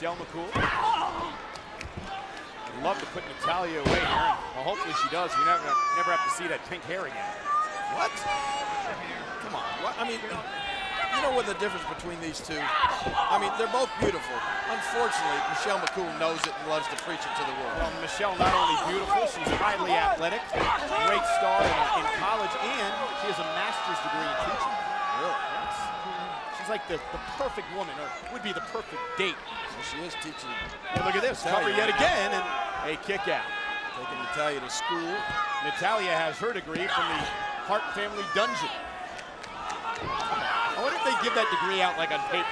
Michelle McCool. Would love to put Natalya away here. Well, hopefully she does. We never, never have to see that pink hair again. What? Come on. What? I mean, you know what the difference between these two? I mean, they're both beautiful. Unfortunately, Michelle McCool knows it and loves to preach it to the world. Well, Michelle not only beautiful, she's highly athletic, great star in, in college, and she has a master's degree in teaching. Really? Yes. She's like the, the perfect woman, or would be the perfect date. So she is teaching, And look at this, Natalya. cover yet again, and a kick out. taking Natalya to school. Natalya has her degree from the Hart Family Dungeon. I wonder if they give that degree out like on paper.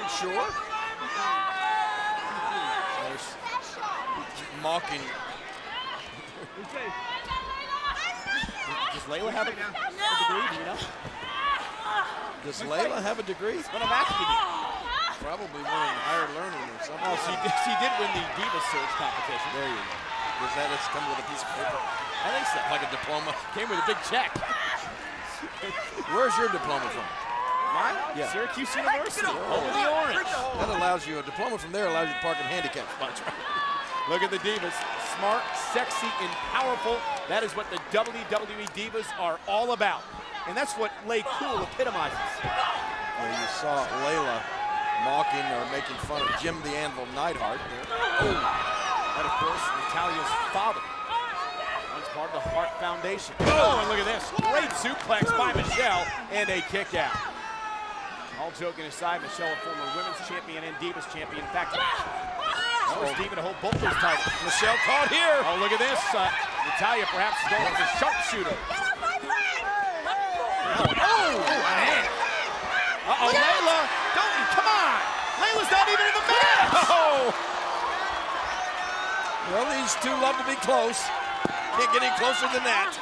You sure? Mocking. Does Layla have a, a degree? Do you know? Does Layla have a degree? What I'm asking you. Probably winning higher learning or something. Oh, she did, she did win the Diva Search competition. There you go. Does that just come with a piece of paper? I think so. Like a diploma? Came with a big check. Where's your diploma from? Mine? Yeah. Syracuse University. Over the orange. That allows you, a diploma from there allows you to park in handicap spots, right? Look at the Divas. Smart, sexy, and powerful. That is what the WWE Divas are all about. And that's what Lay Cool epitomizes. Well, you saw Layla mocking or making fun of Jim the Anvil Neidhart there. And of course, Natalya's father. Once part of the Hart Foundation. Oh, and look at this. Great suplex by Michelle and a kick out. All joking aside, Michelle, a former women's champion and Divas champion. In fact, first diva to hold both those titles. Michelle caught here. Oh, look at this. Uh, Natalya perhaps going with a sharpshooter. Oh, man. Uh-oh, Layla. Don't, come on. Layla's not even in the match. Oh. Well, these two love to be close. Can't get any closer than that.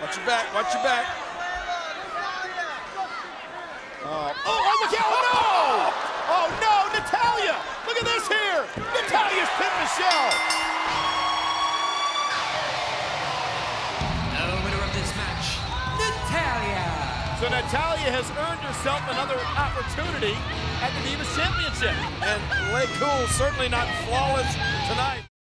Watch your back, watch your back. Uh, oh, oh, look out. Oh, no. Oh, no, Natalya. Look at this here. Natalya's pinned Michelle. Natalya has earned herself another opportunity at the Divas Championship. And Lay Cool certainly not flawless tonight.